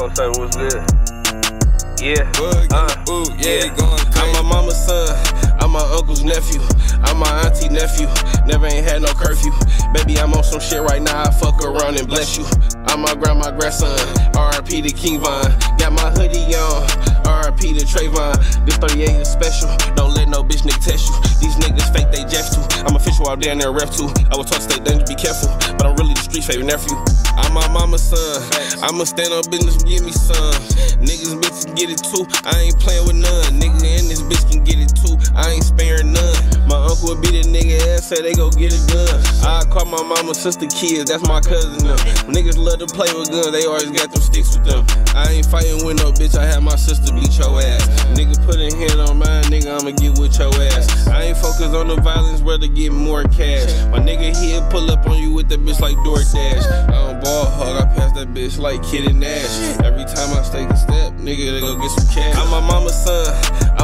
Folks say what's good. Yeah. Uh, ooh, yeah, yeah. going I'm my mama's son, I'm my uncle's nephew, I'm my auntie nephew. Never ain't had no curfew. Baby, I'm on some shit right now. I fuck around and bless you. I'm my grandma grandson, RIP to King Von. Got my hoodie on, RIP to Trayvon. This 38 is special. Don't let no bitch nigga test you. These niggas fake they Jeff too. I'm official out there in there ref too. I was taught to stay dangerous, be careful. But I'm really favorite nephew. I'm my mama's son. I'ma stand up business, give me some. Niggas bitches get it too. I ain't playing with none. Nigga in this bitch can get it too. I ain't sparing none. Would beat a nigga ass, say they go get. I call my mama sister kids, that's my cousin them. Niggas love to play with guns, they always got them sticks with them. I ain't fighting with no bitch, I had my sister beat your ass. Nigga put a hand on mine, nigga, I'ma get with your ass. I ain't focused on the violence, rather get more cash. My nigga here pull up on you with that bitch like DoorDash. I don't ball hug, I pass that bitch like Kidd and Nash. Every time I take a step, nigga, they go get some cash. I'm my mama's son,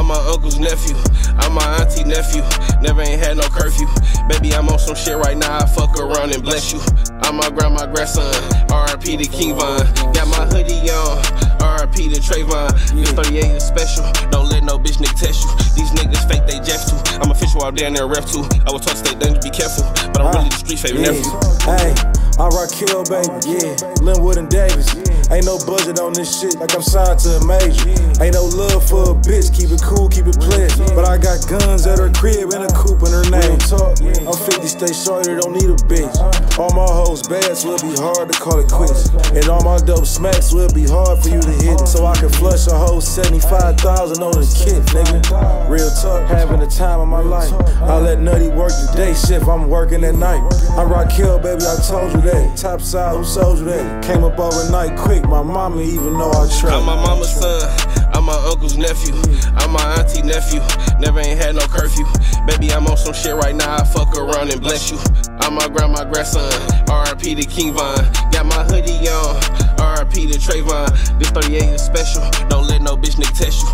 I'm my uncle's nephew, I'm my auntie nephew. Never ain't had no curfew. Baby, I'm on some shit right now, I fuck around and bless you. I'm my grandma grandson, RIP to King Von. Got my hoodie on, RIP to Trayvon. This 38 is special, don't let no bitch nigga test you. These niggas fake they Jeff too. I'm official out there in there ref too. I was taught to stay dangerous, be careful. But I'm really the street favorite nephew. Hey, I rock kill, baby. Yeah, Linwood and Davis. Ain't no budget on this shit, like I'm signed to a major. Ain't no love for a bitch, keep it cool, keep it pleasant. But I got guns at her crib and a coupe in her name. Talk, I'm 50, stay shorty, don't need a bitch. All my hoes bad, so it'll be hard to call it quits. And all my dope smacks, so it'll be hard for you to hit. So I can flush a whole 75,000 on the kit, nigga. Real talk, having the time of my life. I let Nutty work the day shift, I'm working at night. I rock kill, baby, I told you that. Top side, who sold you that? Came up overnight quick, my mama even know I tried. I'm my mama's son, I'm my uncle's nephew, I'm my auntie nephew. Never ain't had no curfew. Baby, I'm on some shit right now. I fuck around and bless you. I'm my grandma grandson, RIP to King Von. Got my hoodie on, RIP to Trayvon. This 38 is special. Don't let no bitch nigga test you.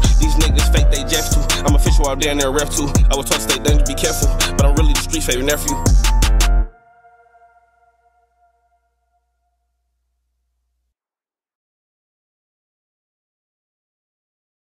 There in there ref too. I was taught to stay dangerous, be careful. But I'm really the street favorite nephew.